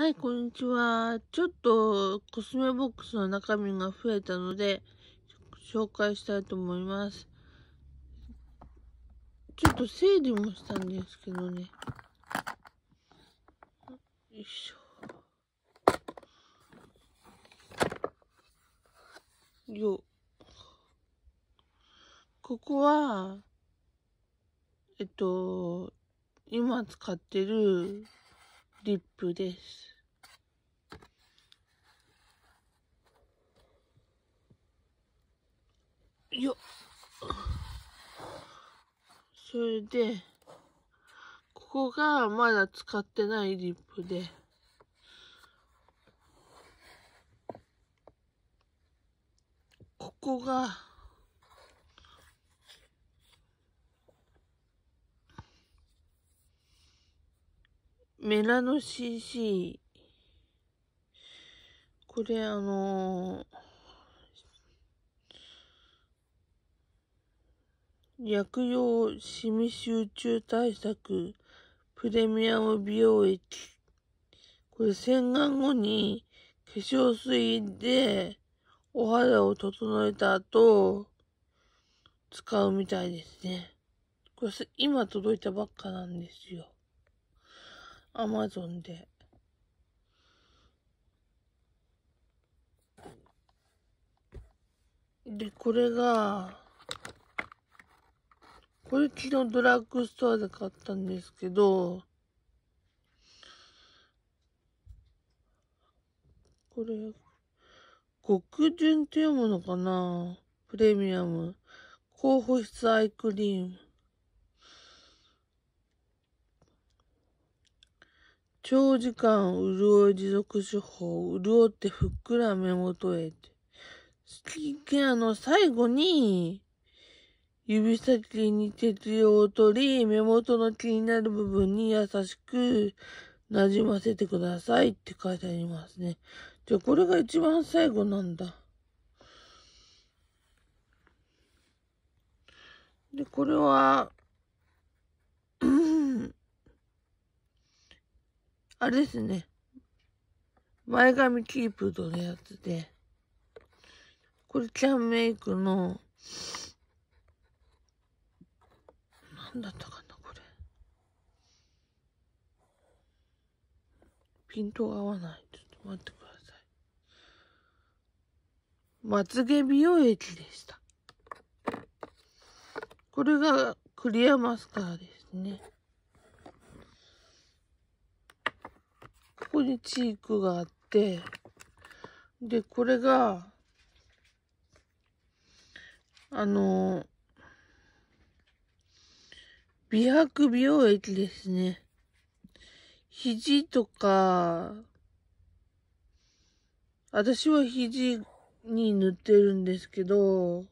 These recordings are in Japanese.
はい、こんにちは。ちょっとコスメボックスの中身が増えたので、紹介したいと思います。ちょっと整理もしたんですけどね。よいしょ。よ。ここは、えっと、今使ってるリップです。よ。それで、ここがまだ使ってないリップで、ここが、メラノ CC。これあのー、薬用シミ集中対策プレミアム美容液。これ洗顔後に化粧水でお肌を整えた後、使うみたいですね。これ今届いたばっかなんですよ。アマゾンで。で、これが、これ昨日ドラッグストアで買ったんですけど、これ、極潤って読むのかな？プレミアム。高保湿アイクリーム。長時間潤い持続手法、潤ってふっくら目元へ。スキンケアの最後に、指先に鉄を取り、目元の気になる部分に優しく馴染ませてくださいって書いてありますね。じゃあこれが一番最後なんだ。で、これは、あれですね。前髪キープドのやつで、これキャンメイクの、なんだったかな、これ。ピントが合わない。ちょっと待ってください。まつげ美容液でした。これがクリアマスカラですね。ここにチークがあって、で、これが、あの、美白美容液ですね。肘とか、私は肘に塗ってるんですけど、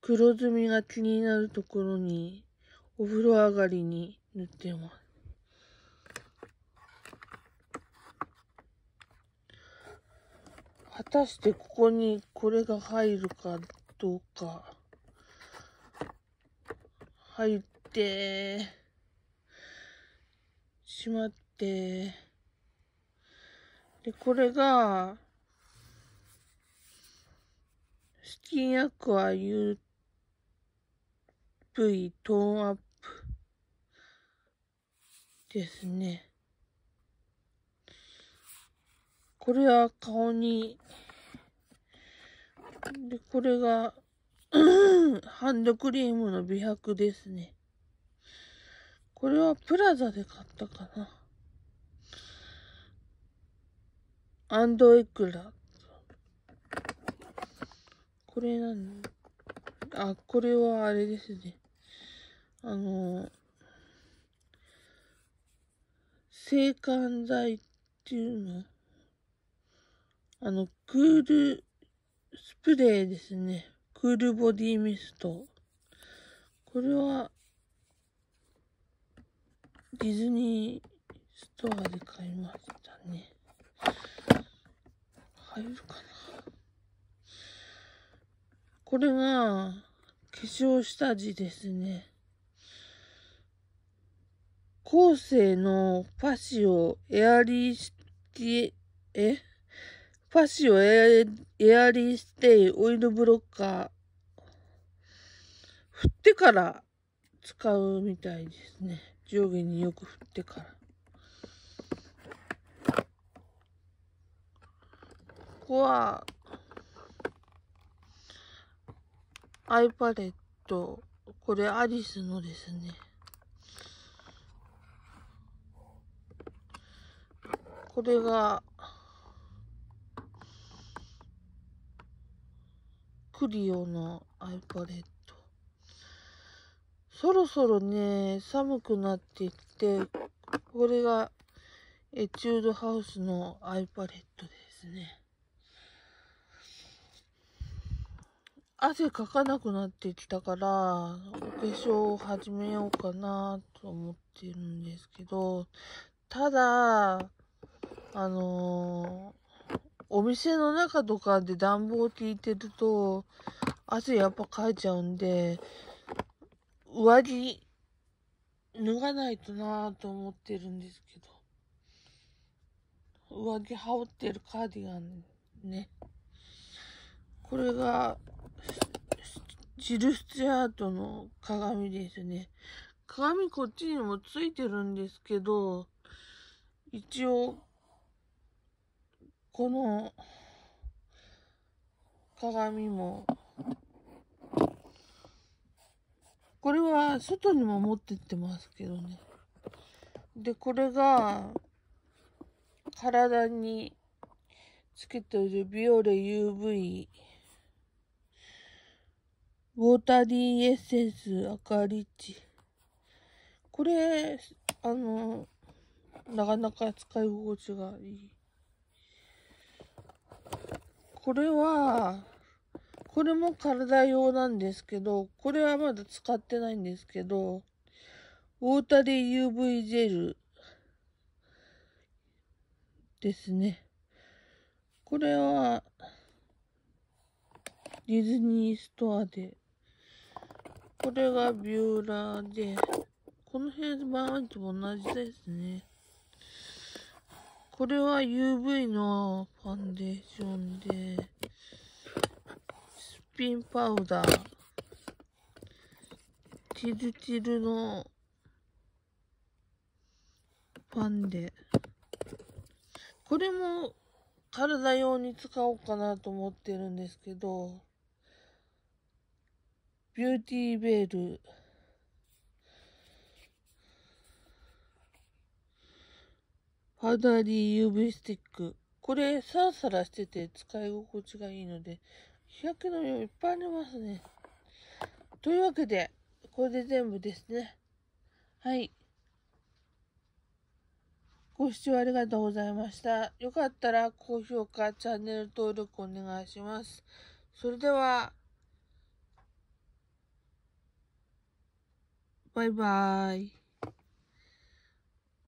黒ずみが気になるところに、お風呂上がりに塗ってます。果たしてここにこれが入るかどうか。入って、しまって、で、これが、スキンアクア UV トーンアップですね。これは顔に、で、これが、ハンドクリームの美白ですね。これはプラザで買ったかな。アンドエクラ。これなんあ、これはあれですね。あの、制汗剤っていうのあの、クールスプレーですね。クールボディミスト。これは、ディズニーストアで買いましたね。入るかなこれが、化粧下地ですね。コーセのパシオエアリースティ、え？パシオエアエアリーステイオイルブロッカー。振ってから使うみたいですね。上下によく振ってから。ここは、アイパレット、これアリスのですね。これが、クリオのアイパレット。そろそろね、寒くなってきて、これがエチュードハウスのアイパレットですね。汗かかなくなってきたから、お化粧を始めようかなと思ってるんですけど、ただ、あのー、お店の中とかで暖房効いてると、汗やっぱかいちゃうんで、上着、脱がないとなぁと思ってるんですけど。上着羽織ってるカーディガンね。これが、ジルスチャートの鏡ですね。鏡こっちにもついてるんですけど、一応、この鏡も、これは外にも持ってってますけどね。で、これが、体につけているビオレ UV ウォーターディーエッセンス赤リッチ。これ、あの、なかなか使い心地がいい。これは、これも体用なんですけど、これはまだ使ってないんですけど、ウォータリー UV ジェルですね。これは、ディズニーストアで、これがビューラーで、この辺バーも同じですね。これは UV のファンデーションで、スピンパウダー、チルチルのファンデ。これも体用に使おうかなと思ってるんですけど、ビューティーベール、ハーダリー UV スティック。これ、サラサラしてて使い心地がいいので、日焼けの量いっぱいありますね。というわけで、これで全部ですね。はい。ご視聴ありがとうございました。よかったら高評価、チャンネル登録お願いします。それでは、バイバーイ。